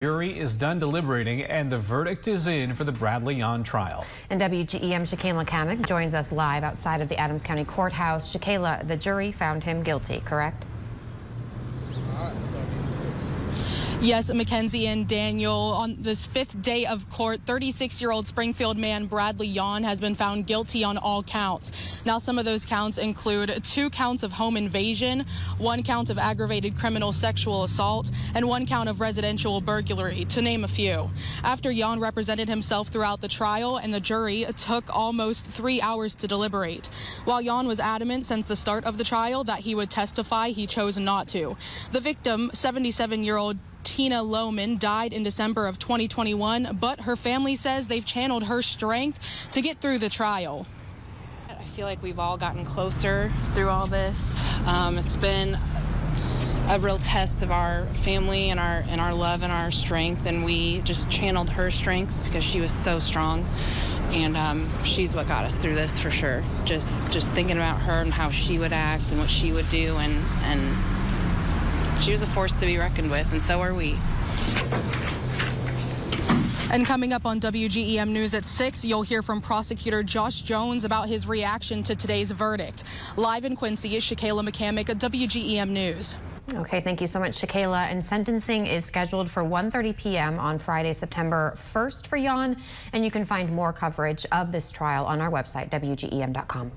Jury is done deliberating and the verdict is in for the Bradley Yohn trial. And WGEM Shakayla McCamick joins us live outside of the Adams County Courthouse. Shakayla, the jury found him guilty, correct? Yes, Mackenzie and Daniel, on this fifth day of court, 36-year-old Springfield man Bradley Yohn has been found guilty on all counts. Now, some of those counts include two counts of home invasion, one count of aggravated criminal sexual assault, and one count of residential burglary, to name a few. After Yohn represented himself throughout the trial and the jury took almost three hours to deliberate. While Yohn was adamant since the start of the trial that he would testify, he chose not to. The victim, 77-year-old Tina Lohman died in December of 2021, but her family says they've channeled her strength to get through the trial. I feel like we've all gotten closer through all this. Um, it's been a real test of our family and our and our love and our strength, and we just channeled her strength because she was so strong, and um, she's what got us through this for sure. Just just thinking about her and how she would act and what she would do, and and she was a force to be reckoned with, and so are we. And coming up on WGEM News at 6, you'll hear from prosecutor Josh Jones about his reaction to today's verdict. Live in Quincy is Shakayla McCamick at WGEM News. Okay, thank you so much, Shakayla. And sentencing is scheduled for 1.30 p.m. on Friday, September 1st for Yohn. And you can find more coverage of this trial on our website, WGEM.com.